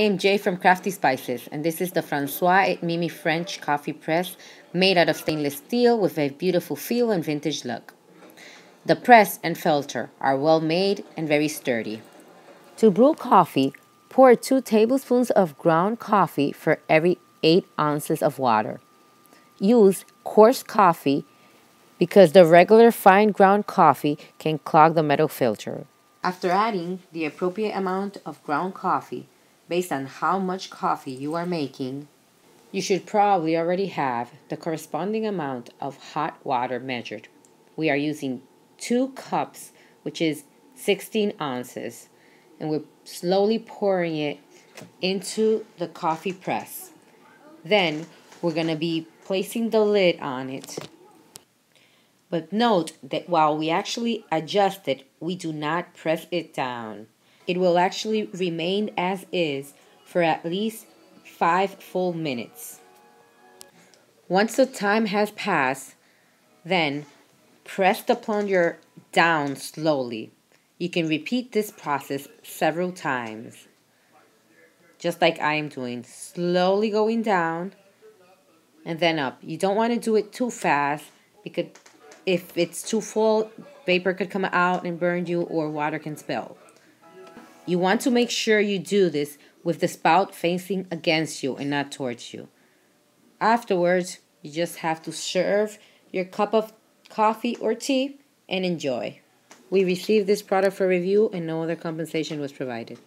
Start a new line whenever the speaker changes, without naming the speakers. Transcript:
I am Jay from Crafty Spices, and this is the Francois et Mimi French coffee press made out of stainless steel with a beautiful feel and vintage look. The press and filter are well made and very sturdy. To brew coffee, pour 2 tablespoons of ground coffee for every 8 ounces of water. Use coarse coffee because the regular fine ground coffee can clog the metal filter. After adding the appropriate amount of ground coffee, based on how much coffee you are making, you should probably already have the corresponding amount of hot water measured. We are using two cups, which is 16 ounces, and we're slowly pouring it into the coffee press. Then we're going to be placing the lid on it. But note that while we actually adjust it, we do not press it down it will actually remain as is for at least 5 full minutes. Once the time has passed, then press the plunger down slowly. You can repeat this process several times. Just like I am doing, slowly going down and then up. You don't want to do it too fast because if it's too full, vapor could come out and burn you or water can spill. You want to make sure you do this with the spout facing against you and not towards you. Afterwards, you just have to serve your cup of coffee or tea and enjoy. We received this product for review and no other compensation was provided.